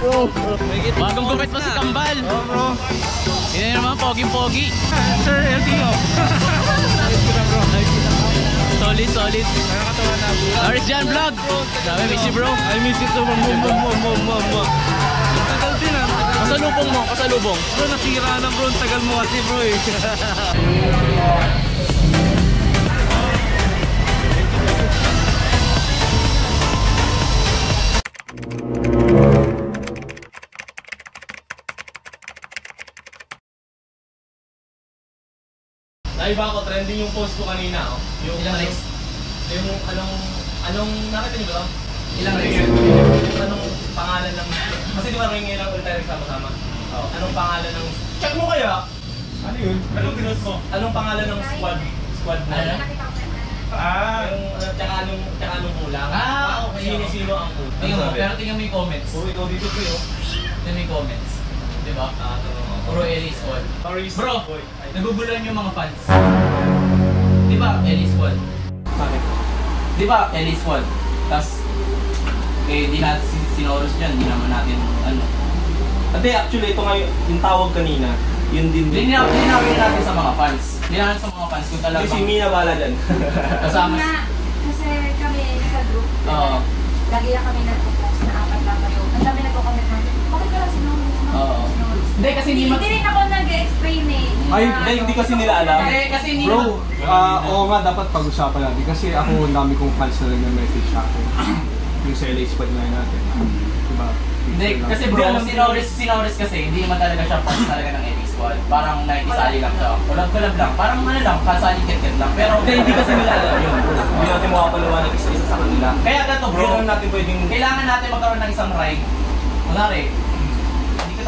Bagong gupit pa si Kambal. Oo bro. Yan naman, pogi-pogi. Sir LTO. Solid, solid. Nakakatawa na bro. Aris Jan Vlog. Sabi, miss you bro. I miss you too. Mom, mom, mom, mom, mom, mom. Ang tagal din ah. Kasalubong mo, kasalubong. Bro, nasira na bro. Tagal mo kasi bro eh. Naiba ko, trending yung post ko kanina. Oh. Yung, Ilang likes? Yung anong, anong, nakita niyo ba? Ilang likes? Yung anong pangalan ng, kasi di ba ring ilang ulit tayo nagsama-sama? Oo. Anong pangalan ng, check mo kaya? Ano yun? Anong pinost mo? Anong pangalan ng squad? Squad mo? Ano? Ah, yung, ano, tsaka anong, tsaka anong kulang? Ah, okay, Sino-sino ang kulang? Tingnan mo, pero tingnan mo yung comments. Oo, ikaw dito ko yun. Tingnan mo yung comments. Di ba? Ah, ito. Puro Ellie. Paris. Bro, nagugulan yung mga fans. Di ba, Ellie Squad? Bakit? Di ba, Ellie Squad? Tapos, eh, di natin si Sinoros dyan, di naman natin, ano. Hindi, actually, ito nga yung, tawag kanina. Yun din din. Linawin linawin natin sa mga fans. Linawin sa mga fans kung Kasi talagang si Mina bala dyan. kasama kasi kami sa group, Oo. lagi na kami nagpo-post na apat lang kayo. Ang dami nagko-comment na, bakit ka lang sinunod, Oo. sinunod, sinunod? Hindi, kasi hindi Hindi mag- rin ako nag-explain eh. Ay, hindi, hindi kasi nila alam. Eh, kasi hindi Bro, ah oo nga, dapat pag-usapan natin. Kasi ako, ang dami kong fans na nag-message sa akin. yung sa LA Squad na natin. Diba? Hindi, kasi Hindi bro, si. Norris, si Norris kasi, hindi naman talaga siya fans talaga ng Ellie Squad. Parang nakikisali lang siya. Kulab-kulab lang. Parang ano lang, kasali kit lang. Pero, Hindi, hindi kasi nila alam yun. Hindi natin makapaliwanag isa-isa sa kanila. Kaya ganito bro, Hindi naman natin pwedeng... kailangan natin magkaroon ng isang ride. Kunwari,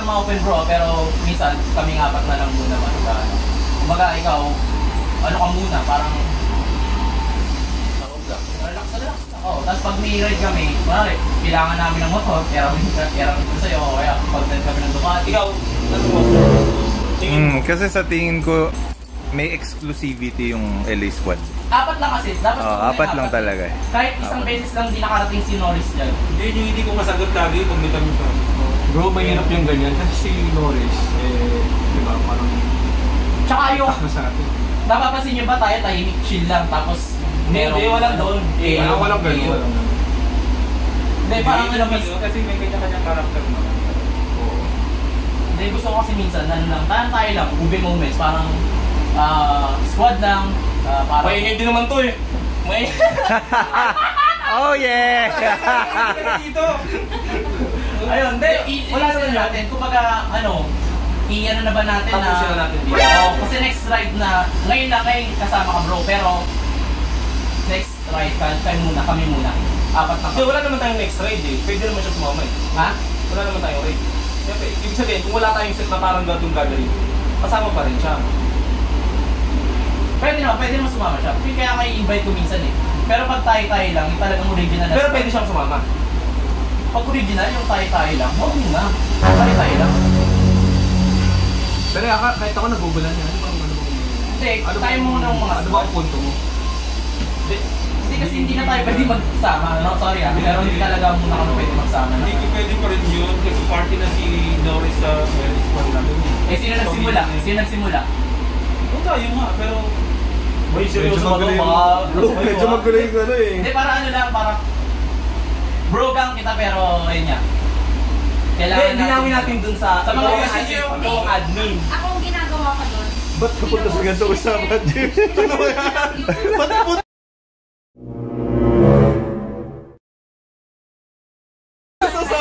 hindi kita ma-open bro, pero minsan kami apat na lang muna ano ka ano. Kumbaga ikaw, ano ka muna, parang relax na relax. Oo, tapos pag may ride kami, kunwari, kailangan namin ng motor, erawin erawin ko sa'yo, o kaya pag kami ng Ducati. Ikaw, ano mo? Tingin mo. Hmm, kasi sa tingin ko may exclusivity yung LA Squad. Apat lang kasi, dapat Oh, may apat lang talaga. Kahit isang beses lang di nakarating si Norris dyan. Hindi, hindi ko masagot lagi pag may kami pa. Bro, mahirap yung ganyan. Kasi si Norris, eh, di ba, parang Tsaka yung, sa atin. napapansin nyo ba tayo, tahimik chill lang, tapos Hindi, hindi, walang doon. Eh, Walang, walang eh, Walang ganun. Hindi, parang ano, mas, Kasi may kanya-kanyang karakter. Oo. hindi, gusto ko kasi minsan, ano lang, parang tayo lang, ube moments, parang, ah, squad lang, ah, parang, Maingay din naman to eh. May... Oh yeah! dito. ayun, hindi, wala naman natin, kumbaga, ano, i-ano na ba natin na, na natin dito. Kasi next ride na, ngayon na kayo kasama ka bro, pero, next ride, ka, kayo muna, kami muna, apat na Kasi wala naman tayong next ride eh. Pwede naman siya sumama eh. Ha? Wala naman tayong ride. Siyempre, ibig sabihin, kung wala tayong set na parang gatong gagawin, kasama pa rin siya. Pwede naman, pwede naman sumama siya. Kaya kayo invite ko minsan eh. Pero pag tayo-tayo lang, yung talagang original na Pero pwede siyang sumama. Pag original, yung tayo-tayo lang, huwag yun na. Tayo-tayo lang. Pero aka- kahit ako nagugulan yan. Ano bang, ano Hindi, ano tayo muna ng mga Ano ba ang punto mo? Hindi, hindi kasi hindi na tayo pwede magsama. No? Sorry ah, pero hindi talaga muna kami pwede magsama. Hindi ko pwede pa rin yun kasi party na si Norris sa Ellis Squad natin. Eh, sino nagsimula? Sino nagsimula? Oo tayo nga, pero Uy, seryoso Medyo ba ito? medyo magulo yung ano eh. Hindi, para ano lang, para bro gang kita pero ayun nga. Hindi, linawin natin dun sa... Sa mga admin, yung- admin. Ako ang ginagawa ko doon. Ba't napunta sa ganito usapan, Jim? Ano ba yan? Ba't napunta?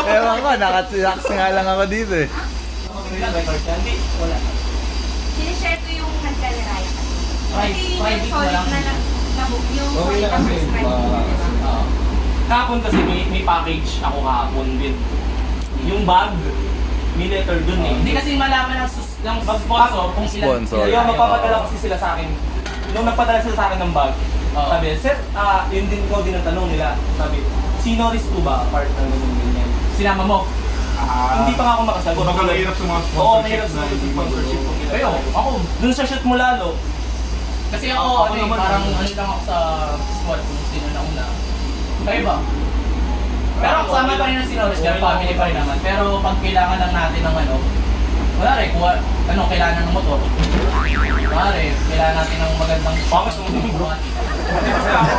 Ewan ko, nakatsilax nga lang ako dito eh. Hindi, wala. Sinishare ko yung nagka-ride. Right, Kasi yung right, solid na nabu- yung solid na na Kahapon kasi may, may package ako kahapon din. Yung bag, may letter dun eh. Hindi kasi malaman ng, sus- ng sponsor kung sila Sponsor. Kaya magpapadala kasi sila sa akin. Nung nagpadala sila sa akin ng bag, Oo. sabi, Sir, ah, yun din ikaw din ang tanong nila. Sabi, si Norris po ba part ng ganyan ganyan? Sinama mo. Ah, Hindi pa nga ako makasagot. Kumbaga mahirap sa mga Oo, sponsorship mahirap sa na mga hindi sponsorship. ako, dun sa shoot mo lalo, Kasi ako, Ako ano, eh, naman, parang ano. ano lang ako sa squad kung sino na una. Kayo ba? Pero kasama pa rin ang sinores dyan, family pa rin naman. Pero pag kailangan lang natin ng ano, wala rin, kuha, ano, kailangan ng motor. Wala rin, kailangan natin ng magandang Bakit mo yung bro? Hindi kasi ako,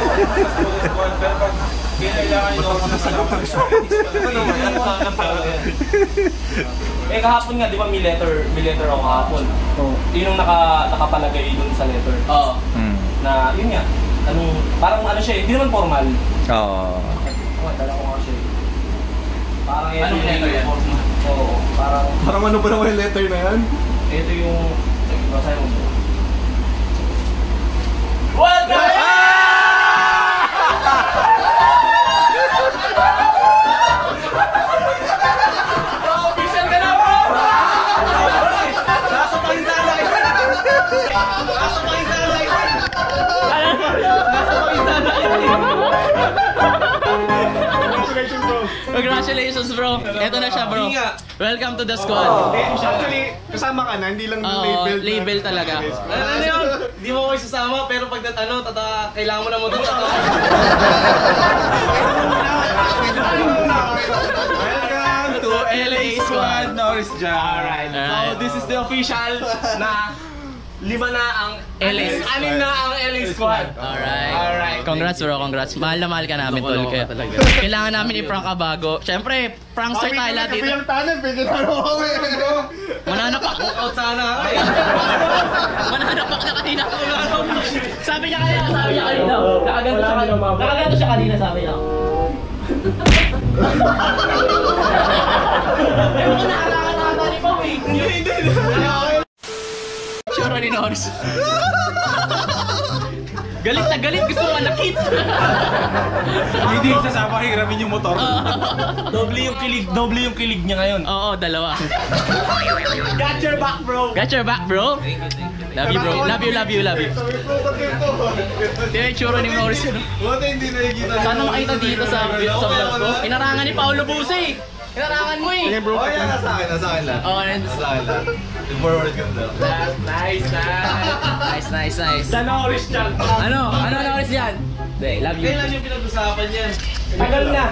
pero pag kailangan nyo ako sa Ano ba yan? Eh kahapon nga, di ba may letter, may letter ako kahapon. Oo. Yun yung naka, nakapalagay dun sa letter. Oo. Na, yun nga, anong, parang ano siya, eh, hindi naman formal. Oo. Oh, dala ko nga siya. eh. Parang ito Anong yung letter yan? formal. Oo, parang, Parang ano pa naman yung letter na yan? ito yung, basahin mo bro. Welcome! Official ka na, bro! Nasa pakinsala Congratulations bro! Ito na siya, bro. Welcome to the squad. Actually, kasama ka na, hindi lang Oo, label. na- label talaga. Ano, ano yun? Di mo ako isasama, pero pag ano, tata, kailangan mo na mo doon. Welcome To LA Squad. Norris Jan. Alright. So, this is the official na lima na ang LA anim- Anim na ang LA squad. Alright. Alright. Congrats bro, congrats. Mahal na mahal ka namin, tol. Kaya, kailangan namin i-prank ka bago. Siyempre, prankster tayo lahat dito. Kapiyang tanan, pwede na ako eh, bro. Mananapak. Out sana. Ay. Mananapak na kanina. sabi niya kanina, sabi niya kanina. Nakaganto siya kanina. Nakaganto siya kanina, sabi niya. Ewan ko na ata ni Pao eh. Sure ni Norris. galit na galit, gusto mo manakit. Hindi sasama hiramin yung motor. Doble yung kilig, doble yung kilig niya ngayon. Oo, dalawa. Got your back, bro. Got your back, bro. Love you, bro. Love you, love you, love you. Tingnan yung tsura ni Norris yun. Buti hindi nakikita. Sana makita dito sa, sa vlog ko. Inarangan ni Paolo Buse eh. Inarangan mo eh. Bro, Oh, yan, nasa akin, nasa akin lang. Oh, and Nasa akin lang. I-forward ko na. Nice, nice. nice, nice, nice. Sa Norris dyan. Ano? Ano Norris yan? Hindi, love you. Kailan yung pinag-usapan yan? Tagal na.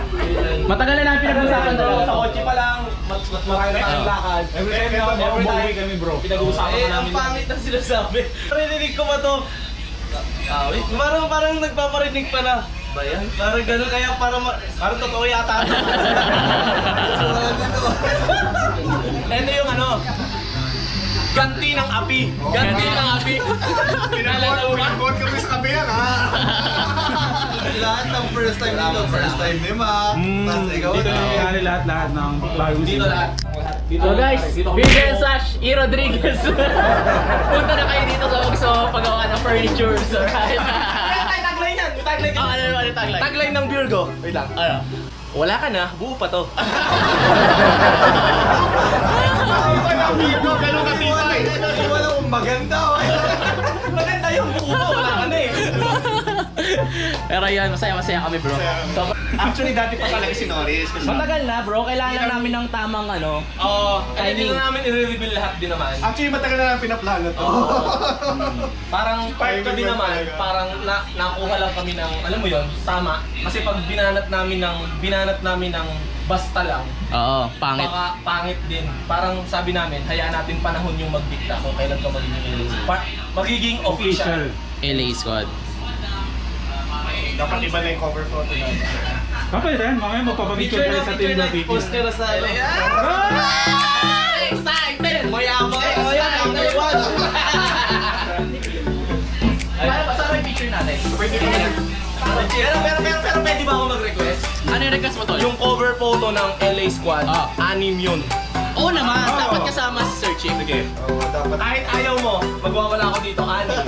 Matagal na namin pinag-usapan talaga. sa kotse pa lang, mas, mas marami na tayong lakad. Every time na ako umuwi kami bro. Pinag-uusapan Eh, ka ang namin. pangit na sinasabi. Narinig ko ba to? Ah, wait. Parang parang nagpaparinig pa na. Ba yan? Parang gano'n kaya parang, ma- parang totoo yata. Ito yung ano, ganti ng api. Ganti ng api. Pinalala mo ba? Pinag-vote kami sa kabiyan ha. Lahat ng first time dito, first time ni Ma. Tapos ikaw Dito na. nangyayari lahat lahat ng bagong Dito lahat. Dito So guys, dito Big and Sash, E. Rodriguez. Punta na kayo dito sa paggawa ng furnitures, alright? Ay, tagline yan. Tagline Oh, yan. Ano ano tagline? Tagline ng Virgo. Wait lang. Ano? Wala ka na, buo pa to. Amigo, ganun ka tibay. Wala kong maganda. oh. Maganda yung buo wala ka na eh. Pero yun, masaya-masaya kami bro. So, Actually, dati pa talaga si Norris. Kasi matagal na bro, kailangan lang namin ng tamang ano. Oo, Timing. timing. na namin i-reveal lahat din naman. Actually, matagal na lang pinaplano to. Parang part kami naman, talaga. parang na, nakuha lang kami ng, alam mo yon tama. Kasi pag binanat namin ng, binanat namin ng basta lang, Oo, pangit. baka pangit din. Parang sabi namin, hayaan natin panahon yung magdikta kung kailan ka magiging release. Pa- magiging official. LA Squad. Dapat iba na yung cover photo natin. Kapalitan, mamaya magpapapicture tayo sa team na video. post ka na sa ano. Excited! Ang taiwan. Paano ba? May picture natin? Pero, pero, pero, pero, pwede ba ako mag-request? Ano yung request mo tol? Yung cover photo ng LA Squad, Ah. anim yun. Oo naman, dapat kasama si Sir Chief. Sige. Oo, dapat. Kahit ayaw mo, magwawala ako dito, anim.